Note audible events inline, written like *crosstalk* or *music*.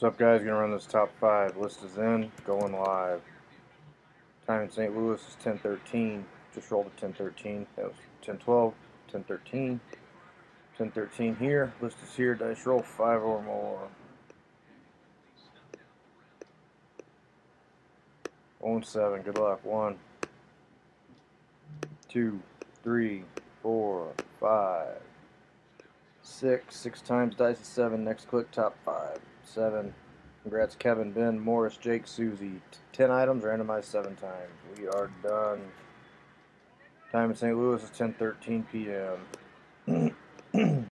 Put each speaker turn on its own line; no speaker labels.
What's up, guys? Gonna run this top five. List is in, going live. Time in St. Louis is 10:13. Just rolled a 10:13. That was 10:12, 10:13, 10:13 here. List is here. Dice roll five or more. One seven. Good luck. One, two, three, four, five, six. Six times dice is seven. Next click top five seven. Congrats, Kevin, Ben, Morris, Jake, Susie. Ten items, randomized seven times. We are done. Time in St. Louis is 10:13 p.m. *clears throat*